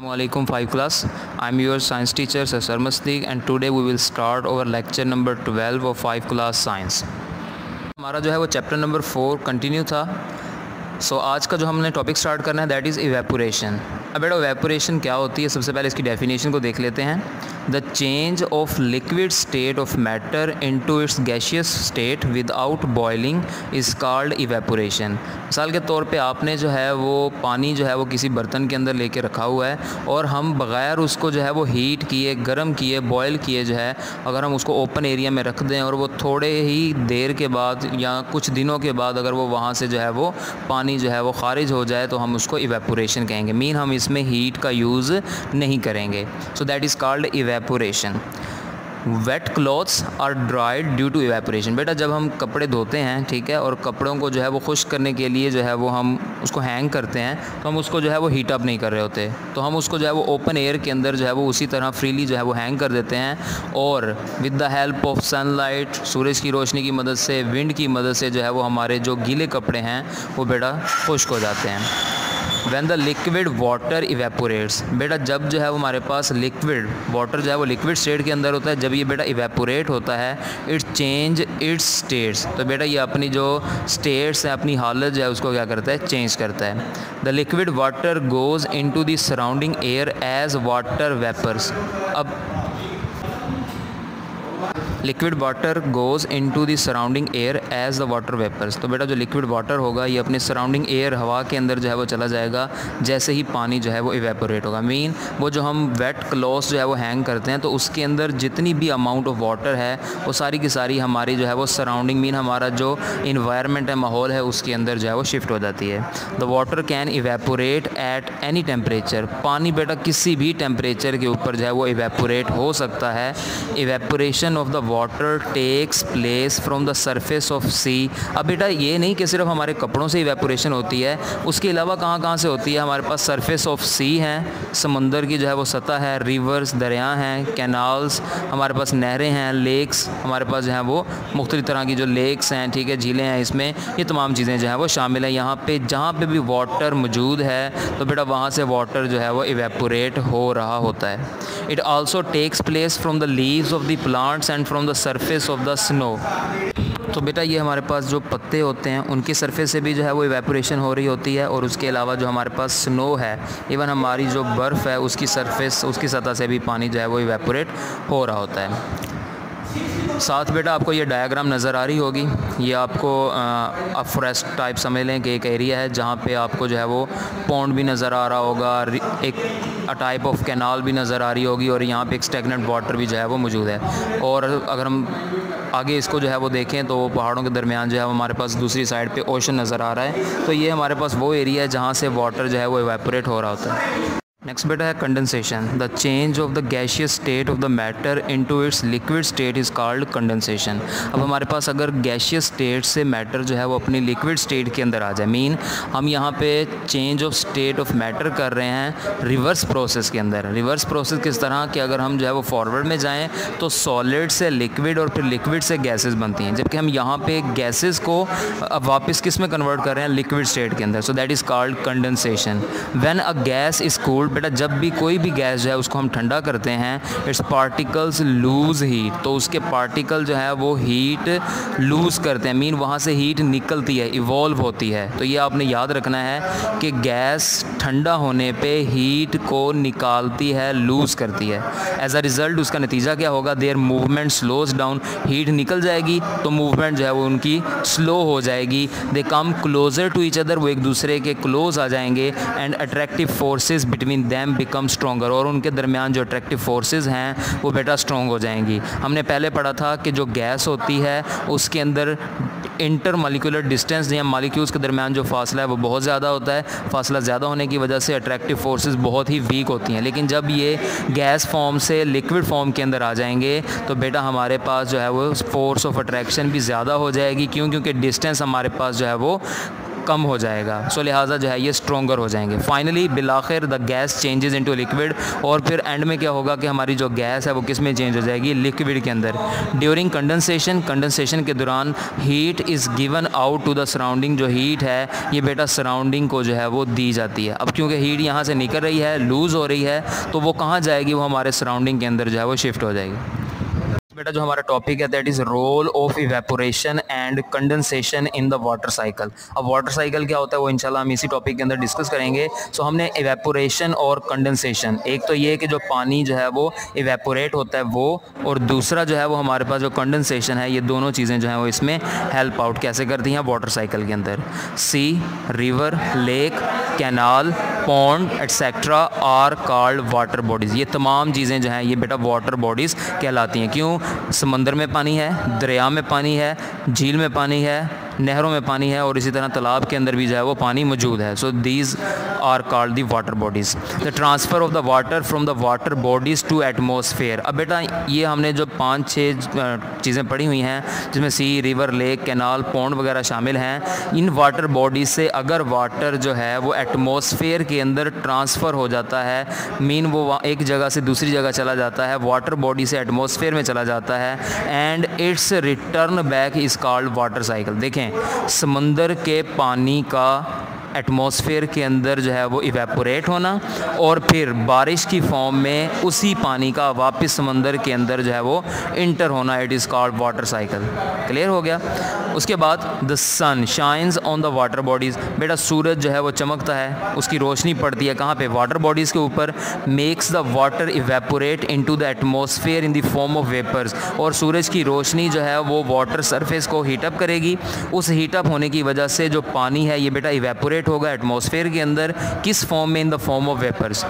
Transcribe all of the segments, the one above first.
Assalamualaikum 5 class I'm your science teacher Sir Sarmaslik and today we will start our lecture number 12 of 5 class science हमारा जो है वो chapter number 4 continue था सो so, आज का जो हमने टॉपिक स्टार्ट करना है दैट इज़ इवेपोरेशन अब बेटा वेपोरेशन क्या होती है? सबसे पहले इसकी डेफिनेशन को देख लेते हैं। The change of liquid state of matter into its gaseous state without boiling is called evaporation मिसाल के तौर पे आपने जो है वो पानी जो है वो किसी बर्तन के अंदर लेके रखा हुआ है और हम बग़ैर उसको जो है वो हीट किए, गर्म किए बॉयल किए जो है, अगर हम उसको ओपन एरिया में रख दें और वो थोड़े ही देर के बाद या कुछ दिनों के बाद अगर वो वहाँ से जो है वो पानी जो है वो खारिज हो जाए तो हम उसको इवेपोरेशन कहेंगे। मीन हम इसमें हीट का यूज़ नहीं करेंगे। So that is called evaporation wet clothes are dried due to evaporation बेटा, जब हम कपड़े धोते हैं, ठीक है, और कपड़ों को जो है वो खुश करने के लिए जो है वो हम उसको हैंग करते हैं तो हम उसको जो है वो हीट अप नहीं कर रहे होते। तो हम उसको जो है वो ओपन एयर के अंदर जो है वो उसी तरह फ्रीली जो है वो हैंग कर देते हैं और with the help of sunlight सूरज की रोशनी की मदद से विंड की मदद से जो है वो हमारे जो गीले कपड़े हैं, वो बेटा खुश्क हो जाते हैं। When the liquid water evaporates बेटा, जब जो है वो हमारे पास लिक्विड वाटर जो है वो लिक्विड स्टेट के अंदर होता है, जब ये बेटा इवेपोरेट होता है इट्स चेंज इट्स स्टेट्स तो बेटा, ये अपनी जो स्टेट्स है, अपनी हालत जो है, उसको क्या करता है? चेंज करता है. The liquid water goes in to the surrounding air as water vapours अब liquid water goes into the surrounding air as the water vapours. तो बेटा जो लिक्विड वाटर होगा, ये अपने सराउंडिंग एयर हवा के अंदर जो है वो चला जाएगा, जैसे ही पानी जो है वो इवेपोरेट होगा। मीन वो जो हम वेट क्लॉथ जो है वो हैंग करते हैं तो उसके अंदर जितनी भी अमाउंट ऑफ़ वाटर है, वो सारी की सारी हमारी जो है वो सराउंडिंग मीन हमारा जो इन्वायरमेंट है, माहौल है, उसके अंदर जो है वो शिफ्ट हो जाती है। The water can evaporate at any temperature पानी बेटा किसी भी टेम्परेचर के ऊपर जो है वो इवेपोरेट हो सकता है। Evaporation of the water takes place from the surface of sea अब बेटा, ये नहीं कि सिर्फ़ हमारे कपड़ों से इवेपोरेशन होती है, उसके अलावा कहाँ कहाँ से होती है? हमारे पास सरफेस ऑफ़ सी हैं, समंदर की जो है वो सतह है रिवर्स दरिया हैं कैनाल्स हमारे पास नहरें हैं लेक्स हमारे पास जो है वो मुख्तलि तरह की जो लेक्स हैं, ठीक है, झीलें हैं इसमें, ये तमाम चीज़ें जो हैं वो शामिल हैं। यहाँ पे जहाँ पे भी वाटर मौजूद है तो बेटा वहाँ से वाटर जो है वो इवेपोरेट हो रहा होता है। It also takes place from the leaves of the plants and from the surface of the snow तो बेटा ये हमारे पास जो पत्ते होते हैं, उनके सरफेस से भी जो है वो इवेपोरेशन हो रही होती है और उसके अलावा जो हमारे पास स्नो है इवन हमारी जो बर्फ़ है, उसकी सरफेस उसकी सतह से भी पानी जो है वो इवेपोरेट हो रहा होता है। साथ बेटा आपको ये डायग्राम नज़र आ रही होगी। ये आपको आप फॉरेस्ट टाइप समझ लें कि एक एरिया है जहाँ पे आपको जो है वो पौंड भी नज़र आ रहा होगा एक अ टाइप ऑफ़ कैनाल भी नज़र आ रही होगी और यहाँ पे एक स्टेगनेंट वाटर भी जो है वो मौजूद है। और अगर हम आगे इसको जो है वो देखें तो पहाड़ों के दरमियान जो है हमारे पास दूसरी साइड पे ओशन नज़र आ रहा है। तो ये हमारे पास वो एरिया है जहाँ से वाटर जो है वो एवेपोरेट हो रहा होता है। नेक्स्ट बेटा है condensation the change of the gaseous state of the matter into its liquid state is called condensation अब हमारे पास अगर गैशियस स्टेट से मैटर जो है वो अपनी लिक्विड स्टेट के अंदर आ जाए मीन हम यहाँ पे change of state of matter कर रहे हैं रिवर्स प्रोसेस के अंदर. रिवर्स प्रोसेस किस तरह? कि अगर हम जो है वो फॉरवर्ड में जाएँ तो सॉलिड से लिक्विड और फिर लिक्विड से गैसेज बनती हैं. जबकि हम यहाँ पे गैसेज को, अब वापस किसमें कन्वर्ट कर रहे हैं? लिक्विड स्टेट के अंदर. So that is called condensation when a gas is cooled बेटा, जब भी कोई भी गैस जो है उसको हम ठंडा करते हैं, इट्स पार्टिकल्स लूज़ हीट। तो उसके पार्टिकल जो है वो हीट लूज़ करते हैं, मीन वहाँ से हीट निकलती है, इवॉल्व होती है। तो ये आपने याद रखना है कि गैस ठंडा होने पे हीट को निकालती है, लूज़ करती है। एज अ रिज़ल्ट उसका नतीजा क्या होगा? Their movement slows down heat निकल जाएगी तो मूवमेंट जो है वो उनकी स्लो हो जाएगी। They come closer to each other वो एक दूसरे के क्लोज आ जाएँगे। And attractive forces between between them become stronger और उनके दरमियान जो अट्रैक्टिव फोर्सेस हैं, वो बेटा स्ट्रॉन्ग हो जाएँगी। हमने पहले पढ़ा था कि जो गैस होती है, उसके अंदर इंटर मालिकुलर डिस्टेंस या मालिक्यूल्स के दरमियान जो फासला है, वो बहुत ज़्यादा होता है। फासला ज़्यादा होने की वजह से अट्रैक्टिव फोर्सेस बहुत ही वीक होती हैं। लेकिन जब ये गैस फॉर्म से लिक्विड फॉर्म के अंदर आ जाएँगे तो बेटा हमारे पास जो है वो फोर्स ऑफ़ अट्रैक्शन भी ज़्यादा हो जाएगी। क्यों? क्योंकि डिस्टेंस हमारे पास जो है वो कम हो जाएगा। सो लिहाजा जो है ये स्ट्रोंगर हो जाएँगे। Finally बिलाखिर the gas changes into liquid और फिर एंड में क्या होगा कि हमारी जो गैस है वो किसमें चेंज हो जाएगी? लिक्विड के अंदर। ड्यूरिंग कंडेंसेशन कंडेंसेशन के दौरान heat is given out to the surrounding जो हीट है, ये बेटा सराउंडिंग को जो है वो दी जाती है। अब क्योंकि हीट यहाँ से निकल रही है लूज़ हो रही है तो वो कहाँ जाएगी? वो हमारे सराउंडिंग के अंदर जो है वो शिफ्ट हो जाएगी। बेटा जो हमारा टॉपिक है that is role of evaporation and condensation in the water cycle अब वाटर साइकिल क्या होता है वो इंशाल्लाह हम इसी टॉपिक के अंदर डिस्कस करेंगे। सो so, हमने इवेपोरेशन और कंडेंसेशन एक तो ये कि जो पानी जो है वो इवेपोरेट होता है वो और दूसरा जो है वो हमारे पास जो कंडेंसेशन है ये दोनों चीज़ें जो हैं वो इसमें हेल्प आउट कैसे करती हैं वाटर साइकिल के अंदर. Sea river lake canal pond etcetera are called water bodies ये तमाम चीज़ें जो हैं ये बेटा वाटर बॉडीज़ कहलाती हैं। क्यों? समंदर में पानी है दरिया में पानी है झील में पानी है नहरों में पानी है और इसी तरह तालाब के अंदर भी जो है वो पानी मौजूद है। So these are called the water bodies the transfer of the water from the water bodies to atmosphere अब बेटा, ये हमने जो पाँच छः चीज़ें पढ़ी हुई हैं, जिसमें sea river lake canal pond वगैरह शामिल हैं, इन वाटर बॉडीज़ से अगर वाटर जो है वो एटमोसफेयर के अंदर ट्रांसफ़र हो जाता है मीन वो एक जगह से दूसरी जगह चला जाता है वाटर बॉडी से एटमोसफेयर में चला जाता है and its return back is called water cycle देखें समंदर के पानी का एटमॉस्फेयर के अंदर जो है वो इवेपोरेट होना और फिर बारिश की फॉर्म में उसी पानी का वापस समंदर के अंदर जो है वो इंटर होना it is called water cycle clear हो गया? उसके बाद the sun shines on the water bodies बेटा सूरज जो है वो चमकता है, उसकी रोशनी पड़ती है कहाँ पे? वाटर बॉडीज़ के ऊपर makes the water evaporate into the atmosphere in the form of vapours और सूरज की रोशनी जो है वो वाटर सरफेस को हीटअप करेगी। उस हीटअप होने की वजह से जो पानी है ये बेटा इवेपोरेट इवेपोरेट होगा एटमॉस्फेयर के अंदर, किस फॉर्म में in the form of vapours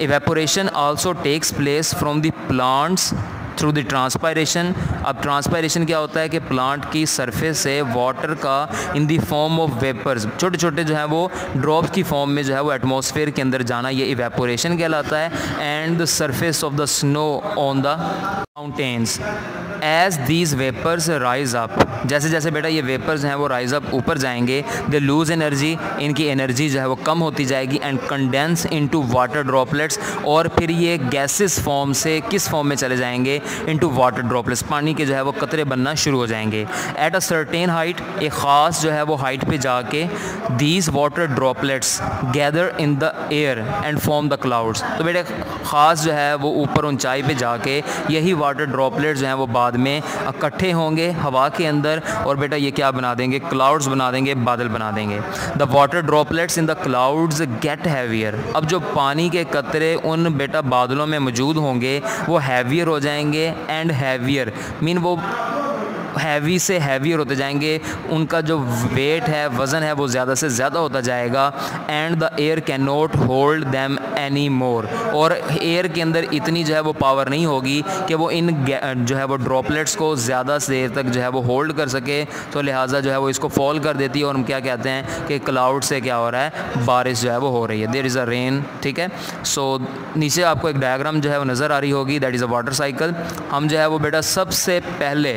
evaporation also takes place from the plants through the transpiration अब ट्रांसपायरेशन क्या होता है कि प्लांट की सरफेस से वाटर का in the form of vapours छोटे छोटे जो है वो ड्रॉप्स की फॉर्म में जो है वो एटमॉस्फेयर के अंदर जाना, ये इवेपोरेशन कहलाता है and the surface of the snow on the mountains as these vapours rise up जैसे जैसे बेटा ये वेपर्स हैं, वो राइज अप ऊपर जाएँगे दे लूज़ एनर्जी इनकी एनर्जी जो है वो कम होती जाएगी and condense into water droplets और फिर ये गैसेस फॉर्म से किस फॉर्म में चले जाएँगे? इनटू वाटर ड्रॉपलेट्स पानी के जो है वो कतरे बनना शुरू हो जाएँगे। एट अ सर्टेन हाइट एक ख़ास जो है वो हाइट पर जाके these water droplets gather in the air and form the clouds तो बेटे ख़ास जो है वो ऊपर ऊंचाई पर जाके यही वाटर ड्रॉपलेट्स जो हैं वो बाद में इकट्ठे होंगे हवा के अंदर और बेटा ये क्या बना देंगे? क्लाउड्स बना देंगे, बादल बना देंगे। The water droplets in the clouds get heavier अब जो पानी के कतरे उन बेटा बादलों में मौजूद होंगे, वो हैवियर हो जाएँगे एंड हैवियर मीन वो हैवी से हैवियर होते जाएँगे उनका जो वेट है वज़न है वो ज़्यादा से ज़्यादा होता जाएगा। And the air can not hold them any more और एयर के अंदर इतनी जो है वो पावर नहीं होगी कि वो इन जो है वो ड्रॉपलेट्स को ज़्यादा से देर तक जो है वो होल्ड कर सके। तो लिहाजा जो है वो इसको फॉल कर देती है और हम क्या कहते हैं कि क्लाउड से क्या हो रहा है बारिश जो है वो हो रही है। देर इज़ अ रेन ठीक है? सो so, नीचे आपको एक डायग्राम जो है वो नज़र आ रही होगी that is a water cycle हम जो है वो बेटा सबसे पहले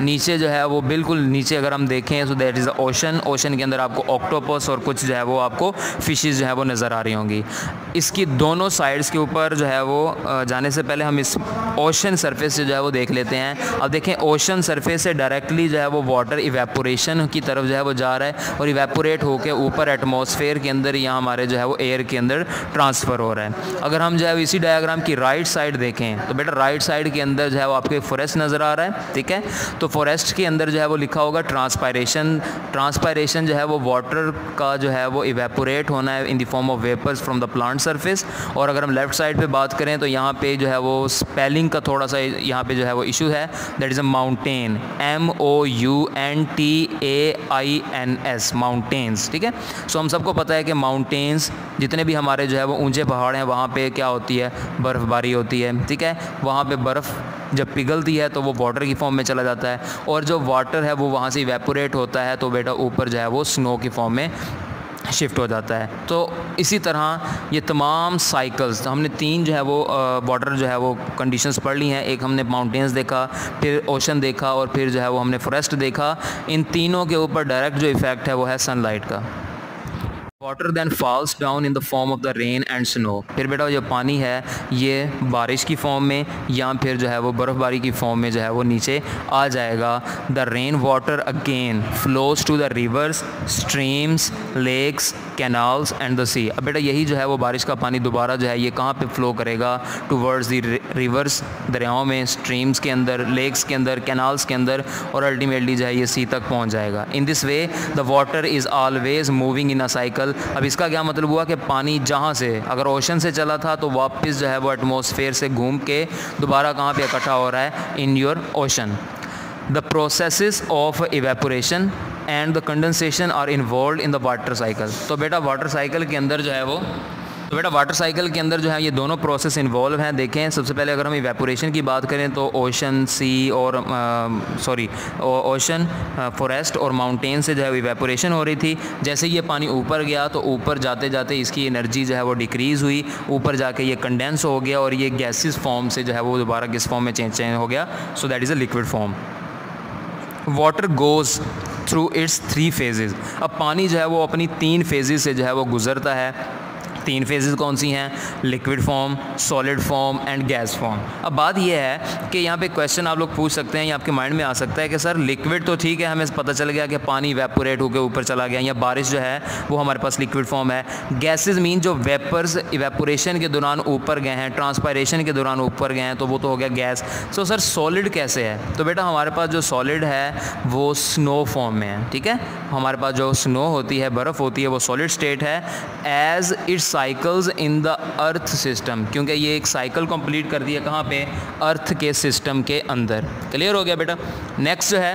नीचे जो है वो बिल्कुल नीचे अगर हम देखें तो दैट इज़ ओशन ओशन के अंदर आपको ऑक्टोपस और कुछ जो है वो आपको फिशेज़ जो है वो नज़र आ रही होंगी इसकी दोनों साइड्स के ऊपर जो है वो जाने से पहले हम इस ओशन सरफेस से जो है वो देख लेते हैं अब देखें ओशन सरफेस से डायरेक्टली जो है वो वाटर इवेपोरेशन की तरफ़ जो है वो जा रहा है और इवेपोरेट होकर ऊपर एटमोसफेयर के अंदर या हमारे जो है वो एयर के अंदर ट्रांसफ़र हो रहा है अगर हम जो है इसी डायग्राम की राइट साइड देखें तो बेटा राइट साइड के अंदर जो है वो आपको फॉरेस्ट नज़र आ रहा है ठीक है तो फॉरेस्ट के अंदर जो है वो लिखा होगा ट्रांसपायरेशन ट्रांसपायरेशन जो है वो वाटर का जो है वो इवेपोरेट होना है in the form of vapours from the plant surface और अगर हम लेफ़्ट साइड पे बात करें तो यहाँ पे जो है वो स्पेलिंग का थोड़ा सा यहाँ पे जो है वो इशू है। That is a mountain M O U N T A I N S mountains ठीक है? सो हम सबको पता है कि माउंटेन्स जितने भी हमारे जो है वो ऊँचे पहाड़ हैं, वहाँ पे क्या होती है? बर्फ़बारी होती है, ठीक है? वहाँ पे बर्फ़ जब पिघलती है तो वो वाटर की फॉर्म में चला जाता है और जो वाटर है वो वहाँ से इवेपोरेट होता है तो बेटा ऊपर जो है वो स्नो की फॉर्म में शिफ्ट हो जाता है। तो इसी तरह ये तमाम साइकिल्स हमने तीन जो है वो वाटर जो है वो कंडीशंस पढ़ ली हैं। एक हमने माउंटेन्स देखा, फिर ओशन देखा और फिर जो है वो हमने फॉरेस्ट देखा। इन तीनों के ऊपर डायरेक्ट जो इफ़ेक्ट है वो है सनलाइट का। Water then falls down in the form of the rain and snow फिर बेटा जो पानी है, ये बारिश की फॉर्म में या फिर जो है वो बर्फ़बारी की फॉर्म में जो है वो नीचे आ जाएगा। The rain water again flows to the rivers streams lakes canals and the sea अब बेटा यही जो है वो बारिश का पानी दोबारा जो है ये कहाँ पे फ्लो करेगा? टूवर्ड्स द रिवर्स दरियाओं में स्ट्रीम्स के अंदर लेक्स के अंदर कैनाल्स के अंदर और अल्टीमेटली जो है ये सी तक पहुँच जाएगा। In this way the water is always moving in a cycle अब इसका क्या मतलब हुआ कि पानी जहाँ से, अगर ओशन से चला था तो वापस जो है वो एटमोसफेयर से घूम के दोबारा कहाँ पर इकट्ठा हो रहा है? In your ocean the process of evaporation and the condensation are involve in the water cycle तो बेटा वाटर साइकिल के अंदर जो है वो तो बेटा वाटर साइकिल के अंदर जो है ये दोनों प्रोसेस इन्वॉल्व हैं, देखें। सबसे पहले अगर हम इवेपोरेशन की बात करें तो ओशन सी और सॉरी ओशन फॉरेस्ट और माउंटेन से जो है इवेपोरेशन हो रही थी। जैसे ये पानी ऊपर गया तो ऊपर जाते जाते इसकी एनर्जी जो है वो डिक्रीज़ हुई। ऊपर जाके ये कंडेंस हो गया और ये गैसिस फॉर्म से जो है वो दोबारा किस फॉर्म में चेंज चेंज हो गया? So that is a liquid form water goes through its three phases अब पानी जो है वो अपनी तीन फेजेज़ से जो है वो गुज़रता है। तीन फेजेस कौन सी हैं? Liquid form solid form and gas form अब बात यह है कि यहाँ पे क्वेश्चन आप लोग पूछ सकते हैं या आपके माइंड में आ सकता है कि सर लिक्विड तो ठीक है, हमें पता चल गया कि पानी वेपोरेट होकर ऊपर चला गया या बारिश जो है, वो हमारे पास लिक्विड फॉर्म है। गैसेज मीन जो वेपर्स इवेपोरेशन के दौरान ऊपर गए हैं ट्रांसपायरेशन के दौरान ऊपर गए हैं तो वो तो हो गया गैस सो सर सॉलिड कैसे है? तो बेटा हमारे पास जो सॉलिड है, वो स्नो फॉर्म में है, ठीक है? हमारे पास जो स्नो होती है, बर्फ़ होती है, वो सॉलिड स्टेट है. As it cycles in the earth system क्योंकि ये एक साइकिल कंप्लीट कर दिया कहाँ पे? अर्थ के सिस्टम के अंदर। क्लियर हो गया बेटा? नेक्स्ट जो है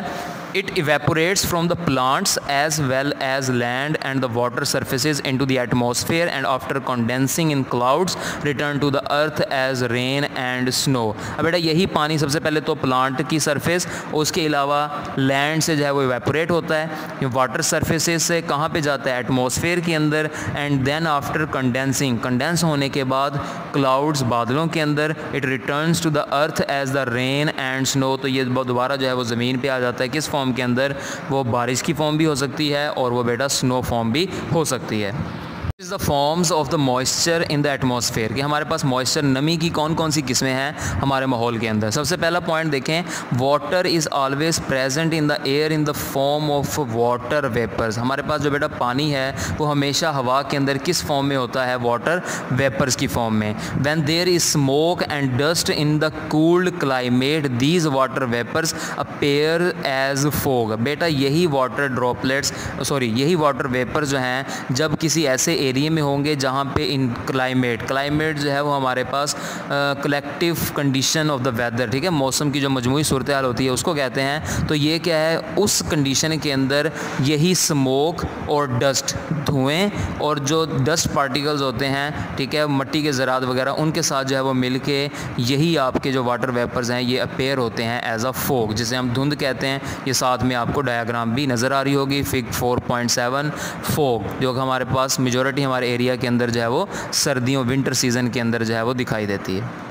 it evaporates from the plants as well as land and the water surfaces into the atmosphere and after condensing in clouds, return to the earth as rain and snow. अब बेटा, यही पानी सबसे पहले तो प्लांट की सरफेस उसके अलावा लैंड से जो है वो इवेपोरेट होता है वाटर सरफेसेस से कहाँ पे जाता है? एटमॉस्फेयर के अंदर and then after condensing condense होने के बाद क्लाउड्स बादलों के अंदर it returns to the earth as the rain and snow तो ये दोबारा जो है वो ज़मीन पे आ जाता है, किस फॉर्म के अंदर वो बारिश की फॉर्म भी हो सकती है और वो बेटा स्नो फॉर्म भी हो सकती है। The forms of the moisture in the atmosphere कि हमारे पास मॉइस्चर नमी की कौन कौन सी किस्में हैं हमारे माहौल के अंदर। सबसे पहला पॉइंट देखें water is always present in the air in the form of water vapours हमारे पास जो बेटा पानी है, वो हमेशा हवा के अंदर किस फॉर्म में होता है? वाटर वेपर्स की फॉर्म में। When there is smoke and dust in the cooled climate these water vapours appear as fog बेटा यही वाटर ड्रॉपलेट्स सॉरी यही वाटर वेपर जो हैं, जब किसी ऐसे एरिए में होंगे जहाँ पे इन क्लाइमेट क्लाइमेट जो है वो हमारे पास collective condition of the weather ठीक है? मौसम की जो मजमू सूरत हाल होती है, उसको कहते हैं। तो ये क्या है? उस कंडीशन के अंदर यही स्मोक और डस्ट धुएँ और जो डस्ट पार्टिकल्स होते हैं, ठीक है? मट्टी के ज़रात वगैरह, उनके साथ जो है वो मिल के यही आपके जो वाटर वेपर्स हैं, ये अपेयर होते हैं एज अ फोक जिसे हम धुंध कहते हैं। ये साथ में आपको डायाग्राम भी नज़र आ रही होगी फिक 4.7 फोक जो हमारे पास मेजोरिटी हमारे एरिया के अंदर जो है वो सर्दियों विंटर सीज़न के अंदर जो है वो दिखाई देती है।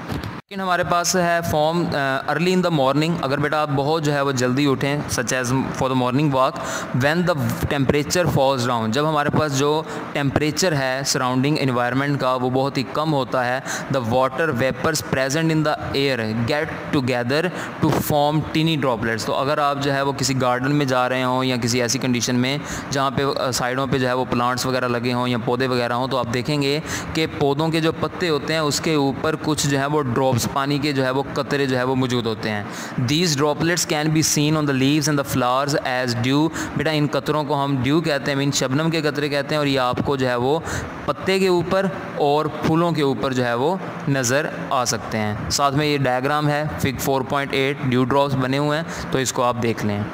लेकिन हमारे पास है form early in the morning अगर बेटा आप बहुत जो है वो जल्दी उठें such as for the morning walk when the temperature falls down जब हमारे पास जो टेम्परेचर है सराउंडिंग इन्वायरमेंट का, वो बहुत ही कम होता है। The water vapours present in the air get together to form tiny droplets तो अगर आप जो है वो किसी गार्डन में जा रहे हों या किसी ऐसी कंडीशन में, जहाँ पे साइडों पे जो है वो प्लांट्स वगैरह लगे हों या पौधे वगैरह हों तो आप देखेंगे कि पौधों के जो पत्ते होते हैं, उसके ऊपर कुछ जो है वो ड्रॉप ड्रॉप्स पानी के जो है वो कतरे जो है वो मौजूद होते हैं। These droplets can be seen on the leaves and the flowers as dew बेटा, इन कतरों को हम ड्यू कहते हैं मीन शबनम के कतरे कहते हैं और ये आपको जो है वो पत्ते के ऊपर और फूलों के ऊपर जो है वो नज़र आ सकते हैं। साथ में ये डायग्राम है फिग 4.8 ड्यू ड्रॉप्स बने हुए हैं तो इसको आप देख लें।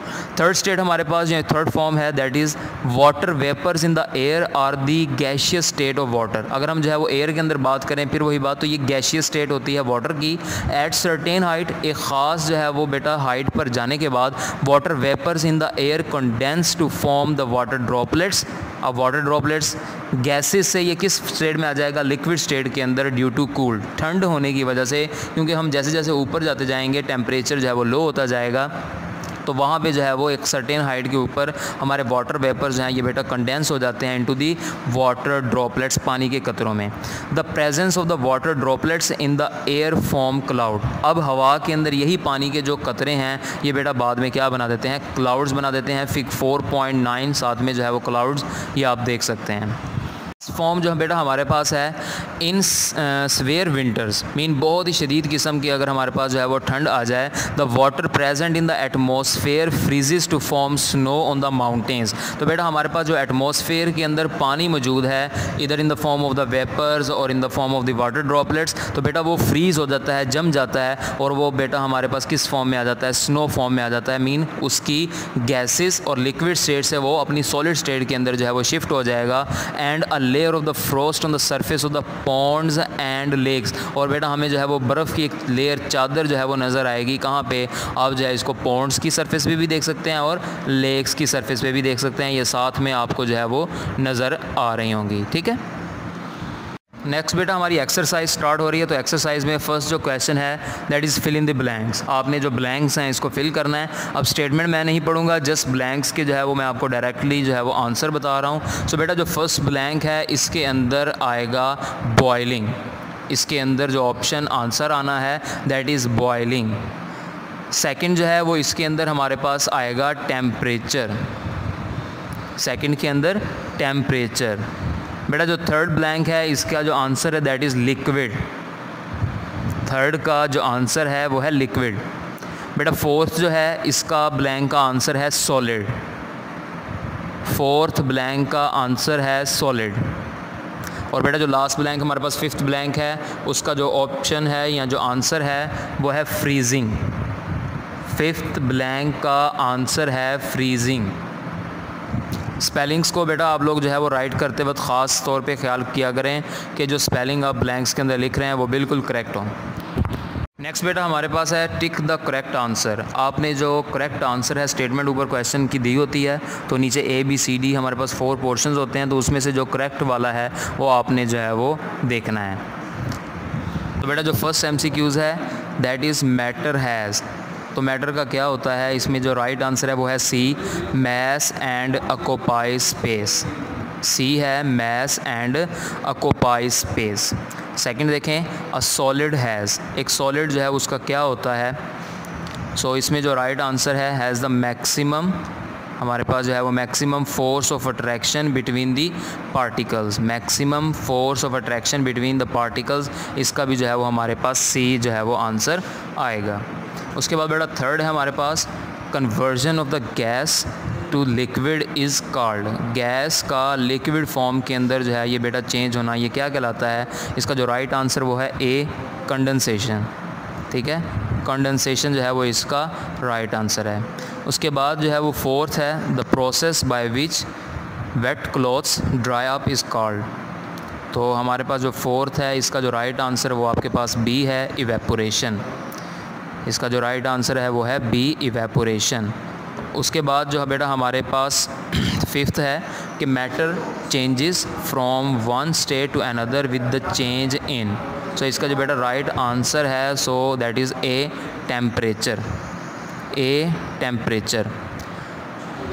थर्ड स्टेट हमारे पास जो थर्ड फॉर्म है that is water vapours in the air are the gaseous state of water अगर हम जो है वो एयर के अंदर बात करें, फिर वही बात तो ये गैशियस स्टेट होती है वाटर की एट सर्टेन हाइट एक ख़ास जो है वो बेटा हाइट पर जाने के बाद water vapours in the air condense to form the water droplets अब वाटर ड्रॉपलेट्स गैसेस से ये किस स्टेट में आ जाएगा? लिक्विड स्टेट के अंदर ड्यू टू कूल ठंड होने की वजह से, क्योंकि हम जैसे जैसे ऊपर जाते जाएँगे टेम्परेचर जो है वो लो होता जाएगा। तो वहाँ पे जो है वो एक सर्टेन हाइट के ऊपर हमारे वाटर वेपर्स हैं, ये बेटा कंडेंस हो जाते हैं इनटू दी वाटर ड्रॉपलेट्स पानी के कतरों में। The presence of the water droplets in the air form cloud अब हवा के अंदर यही पानी के जो कतरे हैं, ये बेटा बाद में क्या बना देते हैं? क्लाउड्स बना देते हैं। फिक 4.9 साथ में जो है वो क्लाउड्स ये आप देख सकते हैं। फॉर्म जो है बेटा हमारे पास है इन सवेयर विंटर्स मीन बहुत ही शदीद किस्म की अगर हमारे पास जो है वो ठंड आ जाए the water present in the atmosphere freezes to form snow on the mountains तो बेटा हमारे पास जो एटमोसफेयर के अंदर पानी मौजूद है, इधर in the form of the vapours और in the form of the water droplets तो बेटा वो फ्रीज़ हो जाता है, जम जाता है और वो बेटा हमारे पास किस फॉर्म में आ जाता है स्नो फॉर्म में आ जाता है मीन उसकी गैसेस और लिक्विड स्टेट से वो अपनी सॉलिड स्टेट के अंदर जो है वो शिफ्ट हो जाएगा and a layer of the frost on the surface of the ponds and lakes और बेटा हमें जो है वो बर्फ़ की एक लेयर चादर जो है वो नज़र आएगी। कहाँ पे? आप जो है इसको पॉन्ड्स की सरफेस पे भी देख सकते हैं और लेक्स की सरफेस पे भी देख सकते हैं। ये साथ में आपको जो है वो नज़र आ रही होंगी। ठीक है? नेक्स्ट बेटा हमारी एक्सरसाइज स्टार्ट हो रही है तो एक्सरसाइज में फ़र्स्ट जो क्वेश्चन है that is fill in the blanks आपने जो ब्लैंक्स हैं इसको फिल करना है। अब स्टेटमेंट मैं नहीं पढ़ूँगा जस्ट ब्लैंक्स के जो है वो मैं आपको डायरेक्टली जो है वो आंसर बता रहा हूँ। सो so, बेटा जो फ़र्स्ट ब्लैंक है इसके अंदर आएगा बॉयलिंग इसके अंदर जो ऑप्शन आंसर आना है दैट इज़ बॉयलिंग सेकेंड जो है वो इसके अंदर हमारे पास आएगा टेम्परेचर सेकेंड के अंदर टेम्परेचर बेटा, जो थर्ड ब्लैंक है, इसका जो आंसर है दैट इज़ लिक्विड थर्ड का जो आंसर है, वो है लिक्विड बेटा फोर्थ जो है, इसका ब्लैंक का आंसर है सॉलिड फोर्थ ब्लैंक का आंसर है सॉलिड और बेटा, जो लास्ट ब्लैंक हमारे पास फिफ्थ ब्लैंक है, उसका जो ऑप्शन है, या जो आंसर है, वो है फ्रीजिंग फिफ्थ ब्लैंक का आंसर है फ्रीजिंग स्पेलिंग्स को बेटा आप लोग जो है वो राइट करते वक्त ख़ास तौर पे ख्याल किया करें कि जो स्पेलिंग आप ब्लैंक्स के अंदर लिख रहे हैं वो बिल्कुल करेक्ट हों। नेक्स्ट बेटा हमारे पास है टिक द करेक्ट आंसर आपने जो करेक्ट आंसर है स्टेटमेंट ऊपर क्वेश्चन की दी होती है तो नीचे ए बी सी डी हमारे पास फोर पोर्शंस होते हैं तो उसमें से जो करेक्ट वाला है, वो आपने जो है वो देखना है। तो बेटा जो फ़र्स्ट एम सी क्यूज़ है दैट इज़ मैटर हैज़ तो मैटर का क्या होता है? इसमें जो राइट आंसर है वो है C mass and occupy space C है mass and occupy space second देखें अ सॉलिड हैज़ एक सॉलिड जो है उसका क्या होता है? सो so, इसमें जो राइट आंसर है हैज़ द मैक्सिमम हमारे पास जो है वो maximum force of attraction between the particles maximum force of attraction between the particles इसका भी जो है वो हमारे पास सी जो है वो आंसर आएगा. उसके बाद बेटा थर्ड है हमारे पास conversion of the gas to liquid is called gas का लिक्विड फॉर्म के अंदर जो है, ये बेटा चेंज होना, ये क्या कहलाता है? इसका जो राइट right आंसर वो है ए कंडेंसेशन ठीक है? कंडेंसेशन जो है वो इसका राइट right आंसर है। उसके बाद जो है वो फोर्थ है the process by which wet clothes dry up is called तो हमारे पास जो फोर्थ है, इसका जो राइट right आंसर वो आपके पास बी है इवेपोरेशन इसका जो राइट आंसर है वो है बी इवेपोरेशन उसके बाद जो है बेटा हमारे पास फिफ्थ है कि matter changes from one state to another with the change in so इसका जो बेटा राइट आंसर है so that is A temperature A temperature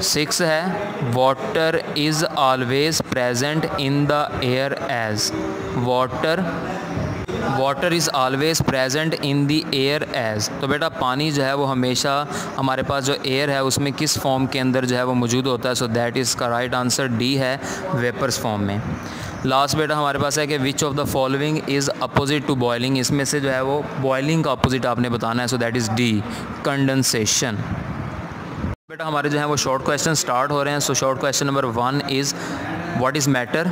six है water is always present in the air as water water is always present in the air as तो बेटा, पानी जो है वो हमेशा हमारे पास जो एयर है, उसमें किस फॉर्म के अंदर जो है वो मौजूद होता है? सो दैट इज़ का राइट आंसर डी है वेपर्स फॉर्म में. लास्ट बेटा, हमारे पास है कि which of the following is opposite to boiling इसमें से जो है वो बॉयलिंग का अपोजिट आपने बताना है so that is D condensation बेटा, हमारे जो है वो शॉर्ट क्वेश्चन स्टार्ट हो रहे हैं so short question number one is what is matter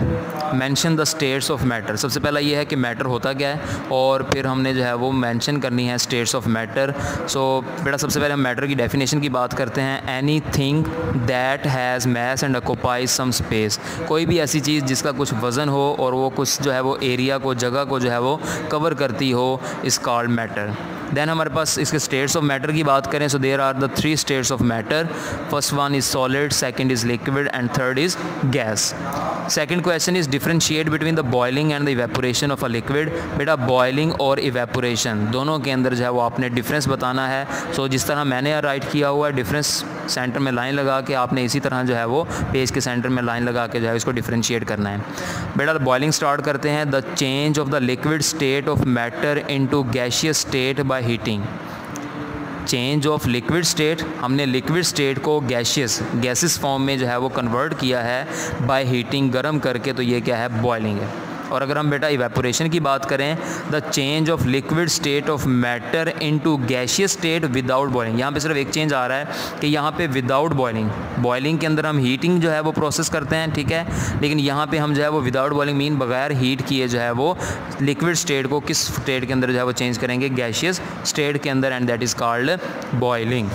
mention the states of matter सबसे पहला ये है कि मैटर होता क्या है, और फिर हमने जो है वो मेंशन करनी है स्टेट्स ऑफ़ मैटर सो बेटा सबसे पहले हम मैटर की डेफिनेशन की बात करते हैं. Anything that has mass and occupies some space कोई भी ऐसी चीज़ जिसका कुछ वज़न हो और वो कुछ जो है वो एरिया को, जगह को जो है वो कवर करती हो इस कॉल्ड मैटर देन हमारे पास इसके स्टेट्स ऑफ़ मैटर की बात करें so there are the three states of matter first one is solid second is liquid and third is gas second question is differentiate between the boiling and the evaporation of a liquid बेटा boiling और evaporation दोनों के अंदर जो है वो आपने difference बताना है। सो so, जिस तरह मैंने राइट किया हुआ है डिफरेंस सेंटर में लाइन लगा के आपने इसी तरह जो है वो पेज के सेंटर में लाइन लगा के जो है इसको डिफ्रेंशिएट करना है। बेटा बॉयलिंग स्टार्ट करते हैं। The change of the liquid state of matter into gaseous state by heating change of liquid state हमने लिक्विड स्टेट को गैशियस गैसेस फॉर्म में जो है वो कन्वर्ट किया है बाय हीटिंग गर्म करके तो ये क्या है? बॉयलिंग है। और अगर हम बेटा इवेपोरेशन की बात करें the change of liquid state of matter into gaseous state without boiling यहाँ पे सिर्फ़ एक चेंज आ रहा है कि यहाँ पे विदाउट बॉइलिंग बॉइलिंग के अंदर हम हीटिंग जो है वो प्रोसेस करते हैं, ठीक है? लेकिन यहाँ पे हम जो है वो विदाउट बॉइलिंग मीन बगैर हीट किए जो है वो लिक्विड स्टेट को किस स्टेट के अंदर जो है वो चेंज करेंगे? गैशियस स्टेट के अंदर and that is called boiling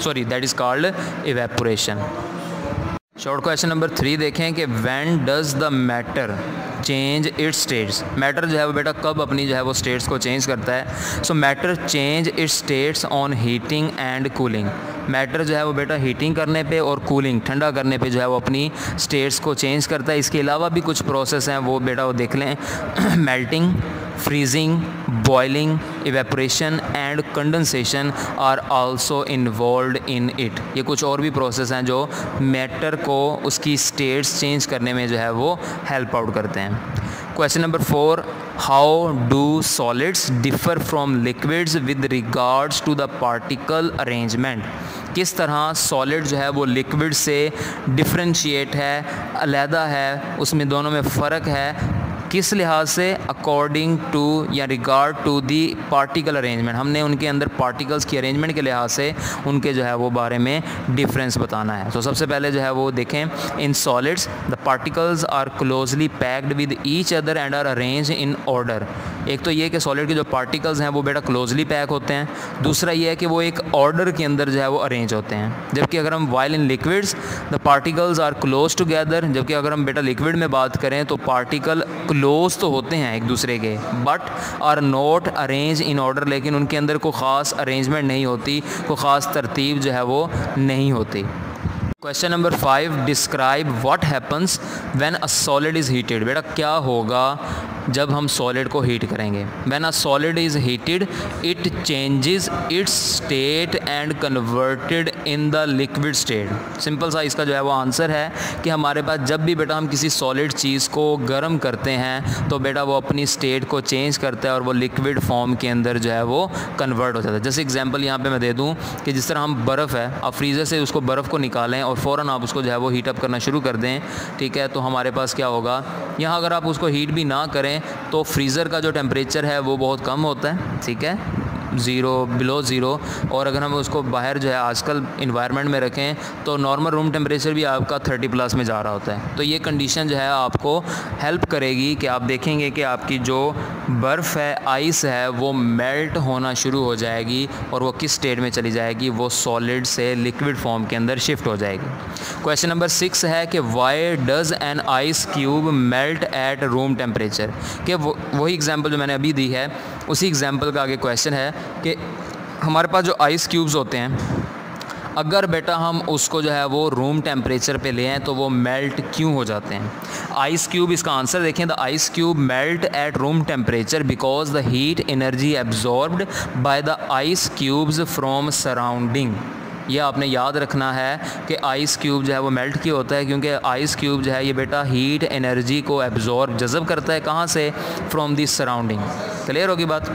sorry that is called evaporation short question number three देखें कि when does the matter change its states matter जो है वो बेटा कब अपनी जो है वो स्टेट्स को चेंज करता है? So matter change its states on heating and cooling matter जो है वो बेटा हीटिंग करने पे और कूलिंग ठंडा करने पे जो है वो अपनी स्टेट्स को चेंज करता है। इसके अलावा भी कुछ प्रोसेस हैं वो बेटा वो देख लें। Melting freezing boiling, evaporation and condensation are also involve in it ये कुछ और भी प्रोसेस हैं जो मैटर को उसकी स्टेट्स चेंज करने में जो है वो हेल्प आउट करते हैं। Question number four how do solids differ from liquids with regards to the particle arrangement किस तरह सॉलिड जो है वो लिक्विड से डिफ्रेंशिएट है, अलहदा है, उसमें दोनों में फ़र्क है किस लिहाज से अकॉर्डिंग टू या regard to the particle arrangement हमने उनके अंदर पार्टिकल्स की अरेंजमेंट के लिहाज से उनके जो है वो बारे में डिफरेंस बताना है। तो सबसे पहले जो है वो देखें in solids the particles are closely packed with each other and are arrange in order एक तो ये कि सॉलिड के जो पार्टिकल्स हैं, वो बेटा क्लोजली पैक होते हैं। दूसरा ये है कि वो एक ऑर्डर के अंदर जो है, वो अरेंज होते हैं। जबकि अगर हम while in liquids the particles are close together जबकि अगर हम बेटा लिक्विड में बात करें तो पार्टिकल क्लोज तो होते हैं एक दूसरे के but are not arrange in order लेकिन उनके अंदर कोई ख़ास अरेंजमेंट नहीं होती, कोई ख़ास तरतीब जो है, वो नहीं होती। Question number five describe what happens when a solid is heated बेटा, क्या होगा जब हम सॉलिड को हीट करेंगे? When a solid is heated it changes its state and converted in the liquid state simple सा इसका जो है वो आंसर है कि हमारे पास जब भी बेटा हम किसी सॉलिड चीज़ को गर्म करते हैं तो बेटा वो अपनी स्टेट को चेंज करता है और वो लिक्विड फॉर्म के अंदर जो है वो कन्वर्ट हो जाता है। जैसे एग्ज़ाम्पल यहाँ पर मैं दे दूँ कि जिस तरह हम बर्फ़ है, आप फ्रीज़र से उसको बर्फ़ को निकालें और फ़ौर आप उसको जो है वो हीटअप करना शुरू कर दें, ठीक है? तो हमारे पास क्या होगा? यहाँ अगर आप उसको हीट भी ना करें तो फ्रीज़र का जो टेम्परेचर है वो बहुत कम होता है, ठीक है? ज़ीरो बिलो ज़ीरो और अगर हम उसको बाहर जो है आजकल इन्वायरमेंट में रखें तो नॉर्मल रूम टेम्परेचर भी आपका थर्टी प्लस में जा रहा होता है। तो ये कंडीशन जो है आपको हेल्प करेगी कि आप देखेंगे कि आपकी जो बर्फ़ है आइस है, वो मेल्ट होना शुरू हो जाएगी और वो किस स्टेट में चली जाएगी? वो सॉलिड से लिक्विड फॉर्म के अंदर शिफ्ट हो जाएगी। क्वेश्चन नंबर सिक्स है कि why does an ice cube melt at room temperature कि वही एग्ज़ाम्पल जो मैंने अभी दी है उसी एग्ज़ाम्पल का आगे क्वेश्चन है कि हमारे पास जो आइस क्यूब्स होते हैं, अगर बेटा हम उसको जो है वो रूम टेम्परेचर पे ले आए तो वो मेल्ट क्यों हो जाते हैं? आइस क्यूब इसका आंसर देखें the ice cube melt at room temperature because the heat energy absorbed by the ice cubes from surrounding ये आपने याद रखना है कि आइस क्यूब जो है वो मेल्ट क्यों होता है? क्योंकि आइस क्यूब जो है ये बेटा हीट एनर्जी को एब्जॉर्ब जज़ब करता है कहाँ से? फ्रॉम दी सराउंडिंग क्लियर होगी बात?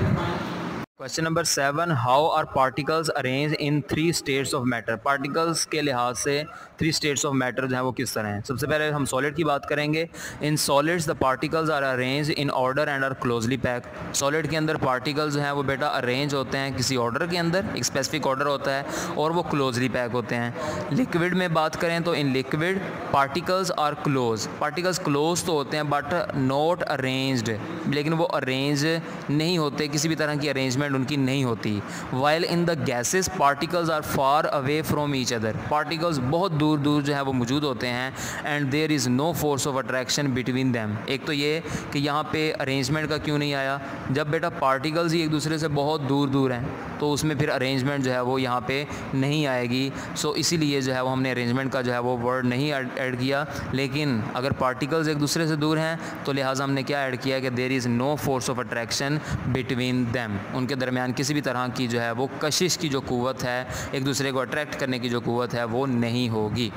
Question number seven how are particles arrange in three states of matter particles के लिहाज से थ्री स्टेट्स ऑफ़ मैटर जो है वो किस तरह हैं? सबसे पहले हम सॉलिड की बात करेंगे। In solids the particles are arrange in order and are closely pack solid के अंदर पार्टिकल्स हैं वो बेटा अरेंज होते हैं किसी ऑर्डर के अंदर, एक स्पेसिफिक ऑर्डर होता है, और वो क्लोजली पैक होते हैं। लिक्विड में बात करें तो in liquid particles are close particles close तो होते हैं बट नॉट अरेंज्ड लेकिन वो अरेंज नहीं होते, किसी भी तरह की अरेंजमेंट अरेंजमेंट उनकी नहीं होती। While in the gases particles are far away from each other particles बहुत दूर दूर जो है वो मौजूद होते हैं and there is no force of attraction between them एक तो ये कि यहाँ पे अरेंजमेंट का क्यों नहीं आया? जब बेटा पार्टिकल्स ही एक दूसरे से बहुत दूर दूर हैं तो उसमें फिर अरेंजमेंट जो है वो यहाँ पे नहीं आएगी। सो इसीलिए जो है वो हमने अरेंजमेंट का जो है वो वर्ड नहीं ऐड किया। लेकिन अगर पार्टिकल्स एक दूसरे से दूर हैं तो लिहाजा हमने क्या ऐड किया कि there is no force of attraction between them उनके दरमियान किसी भी तरह की जो है वो कशिश की जो कुत है, एक दूसरे को अट्रैक्ट करने की जो कुत है, वो नहीं होगी।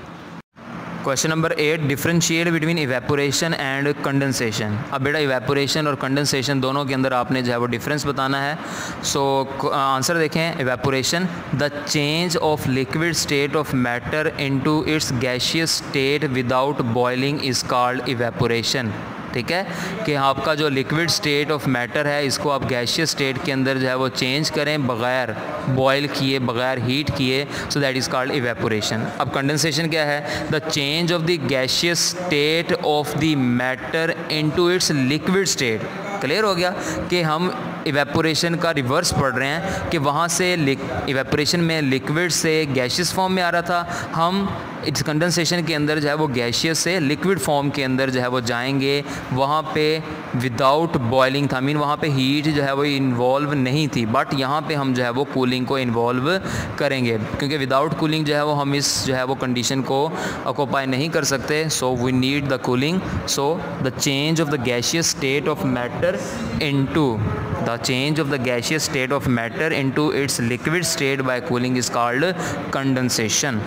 Question number eight differentiate between evaporation and condensation अब बेटा इवेपोरेशन और कंडेंसेशन दोनों के अंदर आपने जो है वो डिफरेंस बताना है। सो so, आंसर देखें। Evaporation the change of liquid state of matter into its gaseous state without boiling is called evaporation ठीक है, कि आपका जो लिक्विड स्टेट ऑफ़ मैटर है, इसको आप गैशियस स्टेट के अंदर जो है वो चेंज करें, बग़ैर बॉयल किए, बग़ैर हीट किए so that is called evaporation अब कंडेंसेशन क्या है? The change of the gaseous state of the matter into its liquid state clear हो गया? कि हम इवेपोरेशन का रिवर्स पढ़ रहे हैं कि वहाँ से इवेपोरेशन में लिक्विड से गैशियस फॉर्म में आ रहा था। हम इस कंडेंसेशन के अंदर जो है वो गैशियस से लिक्विड फॉर्म के अंदर जो है वो जाएँगे। वहाँ पे विदाउट बॉयलिंग था। मीन वहाँ पे हीट जो है वो इन्वॉल्व नहीं थी। बट यहाँ पे हम जो है वो कूलिंग को इन्वॉल्व करेंगे। क्योंकि विदाउट कूलिंग जो है वो हम इस जो है वो कंडीशन को ऑक्यूपाई नहीं कर सकते। So we need the cooling so the change of the gaseous state of matter into the change of the gaseous state of matter into its liquid state by cooling is called condensation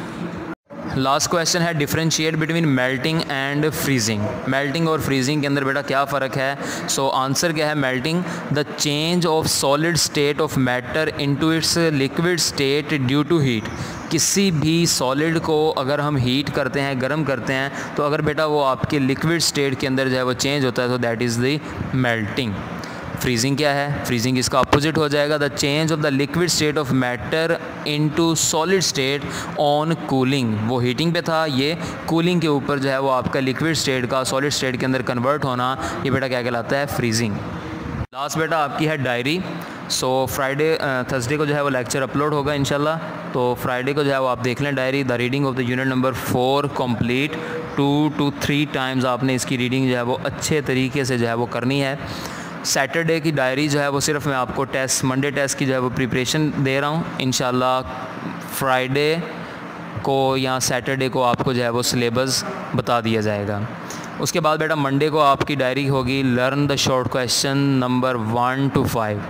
last question है differentiate between melting and freezing melting और freezing के अंदर बेटा क्या फ़र्क है? So so, answer क्या है? Melting the change of solid state of matter into its liquid state due to heat किसी भी सॉलिड को अगर हम हीट करते हैं गर्म करते हैं तो अगर बेटा वो आपके लिक्विड स्टेट के अंदर जो है वो चेंज होता है तो that is the melting freezing क्या है? फ्रीजिंग इसका अपोजिट हो जाएगा. The change of the liquid state of matter into solid state on cooling वो हीटिंग पे था. ये कूलिंग के ऊपर जो है वो आपका लिक्विड स्टेट का सॉलिड स्टेट के अंदर कन्वर्ट होना, ये बेटा क्या कहलाता है? फ्रीजिंग लास्ट बेटा आपकी है डायरी सो फ्राइडे थर्सडे को जो है वो लेक्चर अपलोड होगा इनशाला तो फ्राइडे को जो है वो आप देख लें diary the reading of the unit number four complete two to three times आपने इसकी रीडिंग जो है वो अच्छे तरीके से जो है वो करनी है. सैटरडे की डायरी जो है वो सिर्फ़ मैं आपको टेस्ट मंडे टेस्ट की जो है वो प्रिपरेशन दे रहा हूँ। इन फ्राइडे को या सैटरडे को आपको जो है वो सिलेबस बता दिया जाएगा। उसके बाद बेटा मंडे को आपकी डायरी होगी learn the short question number one two five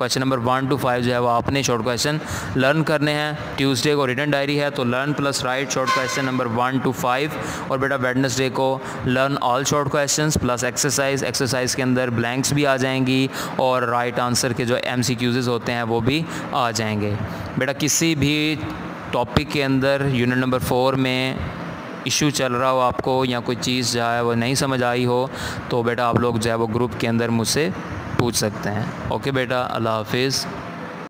question number one two five जो है वो आपने शॉर्ट क्वेश्चन लर्न करने हैं। ट्यूसडे को रिटर्न डायरी है तो learn plus write short question number one two five और बेटा वेडनेसडे को learn all short question plus exercise exercise के अंदर ब्लैंक्स भी आ जाएँगी और राइट right आंसर के जो एम होते हैं वो भी आ जाएँगे। बेटा किसी भी टॉपिक के अंदर यूनिट नंबर फोर में इशू चल रहा हो आपको या कोई चीज़ जो है वो नहीं समझ आई हो तो बेटा आप लोग जो है वो ग्रुप के अंदर मुझसे पूछ सकते हैं। ओके बेटा अल्लाह हाफिज़।